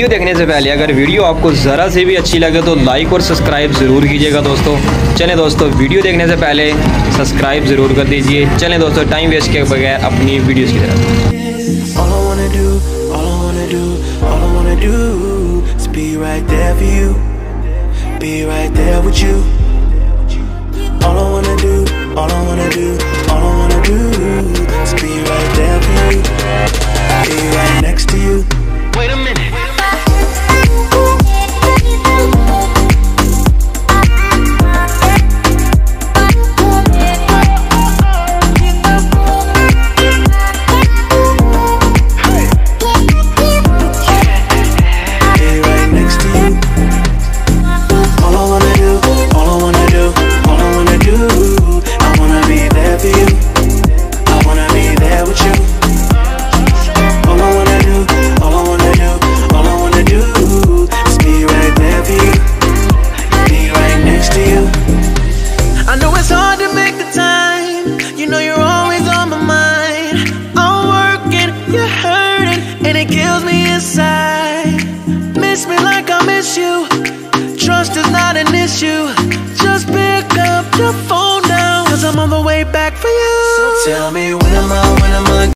Video देखने से पहले अगर वीडियो आपको ज़रा से भी अच्छी लगे तो लाइक और सब्सक्राइब ज़रूर कीजिएगा दोस्तों। चलें दोस्तों वीडियो देखने से पहले सब्सक्राइब ज़रूर कर दीजिए। चलें दोस्तों टाइम वेस्ट के बगैर अपनी वीडियोस की तरफ़. All I wanna do, all I wanna miss you. Trust is not an issue. Just pick up your phone now, cause I'm on the way back for you. So tell me when am when I,